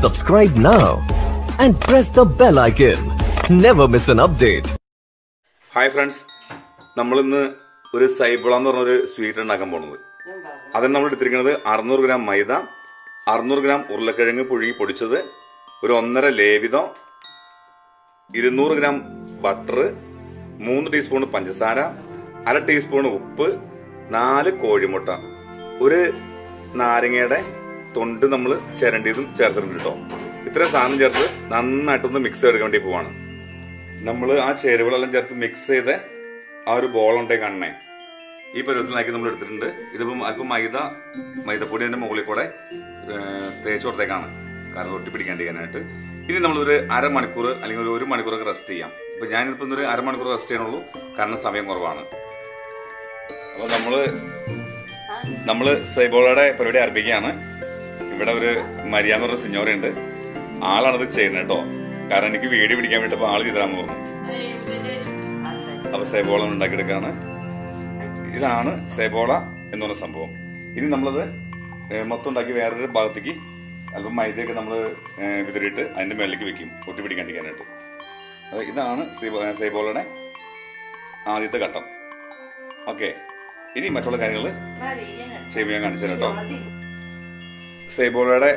Subscribe now and press the bell icon. Never miss an update. Hi friends നമ്മളിന്ന് ഒരു സൈബിള എന്ന് പറഞ്ഞ ഒരു സ്വീറ്റ് ഉണ്ടാക്കാൻ പോകുന്നത് അതിന് നമ്മൾ എടുത്തിരിക്കുന്നത് അറുന്നൂറ് ഗ്രാം മൈദ അറുന്നൂറ് ഗ്രാം ഉരുളക്കിഴങ്ങ് പുഴുകി പൊടിച്ചത് ഒരു ഒന്നര ലേവിതം ഇരുന്നൂറ് ഗ്രാം ബട്ടർ മൂന്ന് ടീസ്പൂൺ പഞ്ചസാര അര ടീസ്പൂൺ ഉപ്പ് നാല് കോഴിമുട്ട ഒരു നാരങ്ങയുടെ തൊണ്ട് നമ്മൾ ചിരണ്ടിയതും ചേർത്തിട്ടുണ്ട് കേട്ടോ. ഇത്രയും സാധനം ചേർത്ത് നന്നായിട്ടൊന്ന് മിക്സ് ചെയ്തെടുക്കാൻ വേണ്ടി പോവാണ്. നമ്മൾ ആ ചേരുവകളെല്ലാം ചേർത്ത് മിക്സ് ചെയ്ത് ആ ഒരു ബോൾ ഉണ്ടേ കാണണേ. ഈ പരുവത്തിലാക്കി നമ്മൾ എടുത്തിട്ടുണ്ട്. ഇതിപ്പം അതിപ്പോൾ മൈദ മൈദപ്പൊടി അതിന്റെ മുകളിൽ കൂടെ തേച്ച് കൊടുത്തേക്കാണ്. കാരണം ഒട്ടി പിടിക്കാണ്ടിരിക്കാനായിട്ട്. ഇനി നമ്മളൊരു അരമണിക്കൂർ അല്ലെങ്കിൽ ഒരു മണിക്കൂറൊക്കെ റെസ്റ്റ് ചെയ്യാം. ഇപ്പൊ ഞാനിപ്പം ഒരു അരമണിക്കൂർ റെസ്റ്റ് ചെയ്യണുള്ളൂ. കാരണം സമയം കുറവാണ്. അപ്പൊ നമ്മൾ നമ്മൾ സൈബോളയുടെ പരിപാടി ആരംഭിക്കുകയാണ്. ഇവിടെ ഒരു മരിയാന്ന് പറഞ്ഞ സിഞ്ഞോറുണ്ട് ആളാണത് ചെയ്യുന്നത് കേട്ടോ. കാരണം എനിക്ക് വീഡിയോ പിടിക്കാൻ വേണ്ടി ആൾ ചെയ്താന്ന് പറഞ്ഞു. അപ്പൊ സേബോള ഉണ്ടാക്കിയെടുക്കാണ്. ഇതാണ് സേബോള എന്ന് പറഞ്ഞ സംഭവം. ഇനി നമ്മളത് മൊത്തം ഉണ്ടാക്കി വേറൊരു ഭാഗത്തേക്ക് അല്പം മൈദയൊക്കെ നമ്മൾ വിതറിയിട്ട് അതിന്റെ മേളിലേക്ക് വെക്കും. ഒട്ടി പിടിക്കാണ്ടിരിക്കാനായിട്ട്. അപ്പൊ ഇതാണ് സേബോളയുടെ ആദ്യത്തെ ഘട്ടം. ഓക്കെ. ഇനി മറ്റുള്ള കാര്യങ്ങൾ ചെയ്യാൻ കാണിച്ചു കേട്ടോ. സൈബോളയുടെ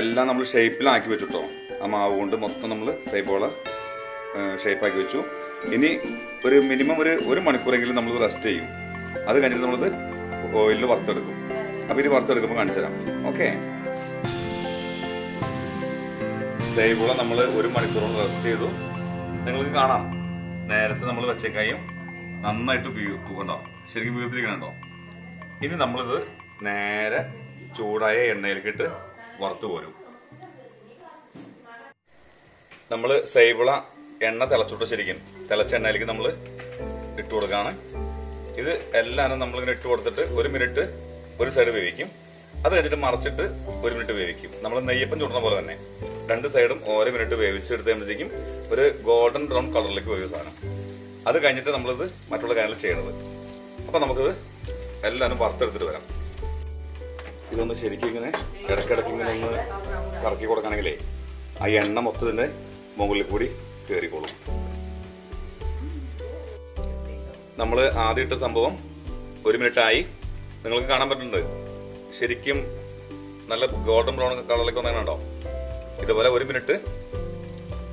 എല്ലാം നമ്മൾ ഷേപ്പിലാക്കി വെച്ചു കേട്ടോ ആ മാവ് കൊണ്ട് മൊത്തം നമ്മൾ സൈബോള ഷേപ്പാക്കി വെച്ചു. ഇനി ഒരു മിനിമം ഒരു ഒരു മണിക്കൂറെങ്കിലും നമ്മൾ റെസ്റ്റ് ചെയ്യും. അത് കഴിഞ്ഞിട്ട് നമ്മളത് ഓയിലിൽ വറുത്തെടുക്കും. അപ്പൊ ഇത് വറുത്തെടുക്കുമ്പോൾ കാണിച്ചു തരാം. ഓക്കെ. സൈബോള നമ്മൾ ഒരു മണിക്കൂറോളം റെസ്റ്റ് ചെയ്തു. നിങ്ങൾക്ക് കാണാം. നേരത്തെ നമ്മൾ വെച്ചേക്കായും നന്നായിട്ട് വീർത്തു കണ്ടോ ശരിക്കും വീർത്തിരിക്കണുണ്ടോ ഇനി നമ്മളിത് നേരെ ചൂടായ എണ്ണയിലേക്കിട്ട് വറുത്തു പോരും നമ്മൾ സൈബിള എണ്ണ തിളച്ചിട്ട് ശരിക്കും തിളച്ച എണ്ണയിലേക്ക് നമ്മൾ ഇട്ട് കൊടുക്കാണ്. ഇത് എല്ലാം നമ്മളിങ്ങനെ ഇട്ട് കൊടുത്തിട്ട് ഒരു മിനിറ്റ് ഒരു സൈഡ് വേവിക്കും. അത് കഴിഞ്ഞിട്ട് മറച്ചിട്ട് ഒരു മിനിറ്റ് വേവിക്കും. നമ്മൾ നെയ്യപ്പം ചുടുന്ന പോലെ തന്നെ. രണ്ട് സൈഡും ഓരോ മിനിറ്റ് വേവിച്ചെടുത്ത് ഒരു ഗോൾഡൻ ബ്രൗൺ കളറിലേക്ക് വരും സാധനം. അത് കഴിഞ്ഞിട്ട് നമ്മളിത് മറ്റുള്ള കാര്യങ്ങൾ ചെയ്യണത്. അപ്പൊ നമുക്കിത് എല്ലാവരും വറുത്തെടുത്തിട്ട് വരാം. ഇതൊന്ന് ശരിക്കും ഇങ്ങനെ ഇടയ്ക്കിടയ്ക്ക് ഇങ്ങനെ ഒന്ന് കറക്കി കൊടുക്കണമെങ്കിലേ ആ എണ്ണ മൊത്തത്തിന്റെ മുകളിൽ കൂടി കയറിക്കോളും നമ്മൾ ആദ്യം ഇട്ട സംഭവം ഒരു മിനിറ്റ് ആയി നിങ്ങൾക്ക് കാണാൻ പറ്റുന്നുണ്ട്. ശരിക്കും നല്ല ഗോൾഡൻ ബ്രൗൺ കളറിലേക്ക് വന്നോ ഇതുപോലെ ഒരു മിനിറ്റ്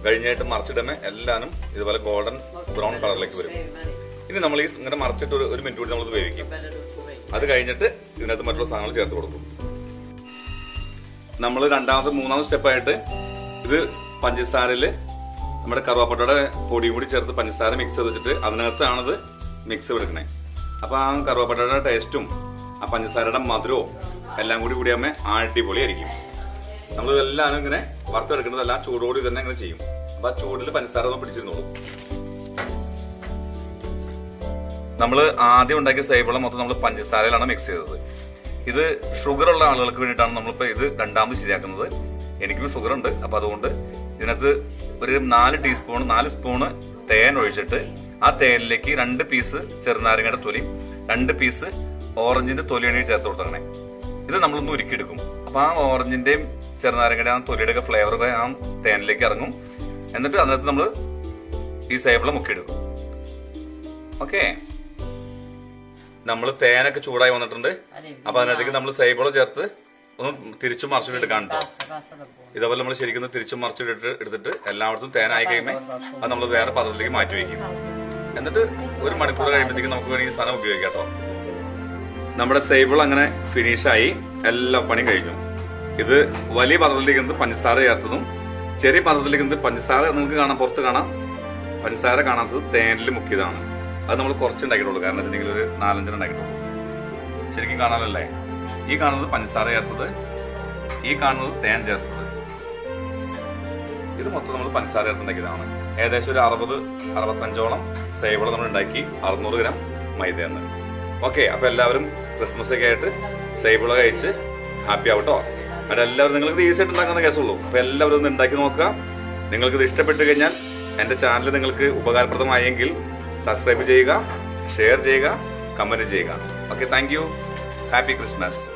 കഴിഞ്ഞായിട്ട് മറിച്ചിടമേ എല്ലാനും ഇതുപോലെ ഗോൾഡൻ ബ്രൗൺ കളറിലേക്ക് വരും. ഇനി നമ്മൾ ഈ ഇങ്ങനെ മറിച്ചിട്ട് ഒരു- മിനിറ്റ് കൂടി നമ്മളത് വേവിക്കും. അത് കഴിഞ്ഞിട്ട് ഇതിനകത്ത് മറ്റുള്ള സാധനങ്ങൾ ചേർത്ത് കൊടുക്കും. നമ്മൾ രണ്ടാമത് മൂന്നാമത് സ്റ്റെപ്പായിട്ട് ഇത് പഞ്ചസാരയിൽ നമ്മുടെ കറുവാപ്പട്ടയുടെ പൊടിയും കൂടി ചേർത്ത് പഞ്ചസാര മിക്സ് ചെയ്ത് വെച്ചിട്ട് അതിനകത്താണത് മിക്സ് എടുക്കണേ. അപ്പൊ ആ കറുവാപ്പട്ടയുടെ ടേസ്റ്റും ആ പഞ്ചസാരയുടെ മധുരവും എല്ലാം കൂടി കൂടിയാകുമ്പോ അടിപൊളിയായിരിക്കും നമ്മൾ ഇതെല്ലാം ഇങ്ങനെ വറുത്തെടുക്കുന്നതെല്ലാം ചൂടോടി തന്നെ ഇങ്ങനെ ചെയ്യും. അപ്പൊ ആ ചൂടിൽ പഞ്ചസാര പിടിച്ചിരുന്നോളൂ. നമ്മൾ ആദ്യം ഉണ്ടാക്കിയ സൈബിള മൊത്തം നമ്മൾ പഞ്ചസാരയിലാണ് മിക്സ് ചെയ്തത്. ഇത് ഷുഗർ ഉള്ള ആളുകൾക്ക് വേണ്ടിയിട്ടാണ് നമ്മളിപ്പോൾ ഇത് രണ്ടാമത് ശരിയാക്കുന്നത്. എനിക്കും ഷുഗർ ഉണ്ട്. അപ്പോൾ അതുകൊണ്ട് ഇതിനകത്ത് ഒരു നാല് ടീസ്പൂൺ നാല് സ്പൂണ് തേൻ ഒഴിച്ചിട്ട് ആ തേനിലേക്ക് രണ്ട് പീസ് ചെറുനാരങ്ങയുടെ തൊലി രണ്ട് പീസ് ഓറഞ്ചിന്റെ തൊലിയാണ് ചേർത്ത് കൊടുത്തങ്ങനെ ഇത് നമ്മളൊന്ന് ഉരുക്കിയെടുക്കും. അപ്പൊ ആ ഓറഞ്ചിന്റെയും ചെറുനാരങ്ങയുടെ ആ തൊലിയുടെ ഒക്കെ ഫ്ലേവർ ആ തേനിലേക്ക് ഇറങ്ങും. എന്നിട്ട് അതിനകത്ത് നമ്മൾ ഈ സൈബിള മുക്കിയെടുക്കും. ഓക്കേ നമ്മൾ തേനൊക്കെ ചൂടായി വന്നിട്ടുണ്ട്. അപ്പൊ അതിനകത്തേക്ക് നമ്മൾ സൈബോള ചേർത്ത് ഒന്ന് തിരിച്ചു മറിച്ചിട്ട് എടുക്കാൻ ഇതേപോലെ നമ്മൾ ശരിക്കും തിരിച്ചു മറിച്ചിട്ട് എടുത്തിട്ട് എല്ലായിടത്തും തേനായി കഴിയുമ്പോൾ അത് നമ്മൾ വേറെ പദത്തിലേക്ക് മാറ്റി വയ്ക്കും. എന്നിട്ട് ഒരു മണിക്കൂർ കഴിയുമ്പോഴത്തേക്ക് നമുക്ക് വേണമെങ്കിൽ സാധനം ഉപയോഗിക്കാം കേട്ടോ. നമ്മുടെ സൈബിൾ അങ്ങനെ ഫിനിഷായി എല്ലാ പണിയും കഴിഞ്ഞു. ഇത് വലിയ പദത്തിലേക്ക് എന്ത് പഞ്ചസാര ചേർത്തതും ചെറിയ പദത്തിലേക്ക് എന്ത് പഞ്ചസാര നിങ്ങൾക്ക് കാണാം പുറത്ത് കാണാം. പഞ്ചസാര കാണാത്തത് തേനിൽ മുക്കിയതാണ്. അത് നമ്മൾ കുറച്ച് ഉണ്ടാക്കിയിട്ടുള്ളൂ. കാരണം വെച്ചിട്ടുണ്ടെങ്കിൽ ഒരു നാലഞ്ചെണ്ണം ഉണ്ടാക്കിയിട്ടുള്ളൂ. ശരിക്കും കാണാനല്ലേ? ഈ കാണുന്നത് പഞ്ചസാര ചേർത്തത് ഈ കാണുന്നത് തേൻ ചേർത്തത്. ഇത് മൊത്തം നമ്മൾ പഞ്ചസാര ചേർത്തുണ്ടാക്കിയതാണ് ഏകദേശം ഒരു അറുപത് അറുപത്തഞ്ചോളം സേവള നമ്മൾ ഉണ്ടാക്കി. അറുന്നൂറ് ഗ്രാം മൈദയാണ്. ഓക്കെ അപ്പൊ എല്ലാവരും ക്രിസ്മസ് ഒക്കെ ആയിട്ട് സൈബിള കഴിച്ച് ഹാപ്പി ആവട്ടോ. അവിടെ എല്ലാവരും നിങ്ങൾക്ക് ഈസി ആയിട്ട് ഉണ്ടാക്കുന്ന കേസുള്ളൂ അപ്പൊ എല്ലാവരും ഒന്ന് ഉണ്ടാക്കി നോക്കുക. നിങ്ങൾക്ക് ഇത് ഇഷ്ടപ്പെട്ട് കഴിഞ്ഞാൽ എന്റെ ചാനൽ നിങ്ങൾക്ക് ഉപകാരപ്രദമായെങ്കിൽ subscribe share share comment okay thank you happy Christmas